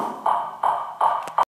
Oh.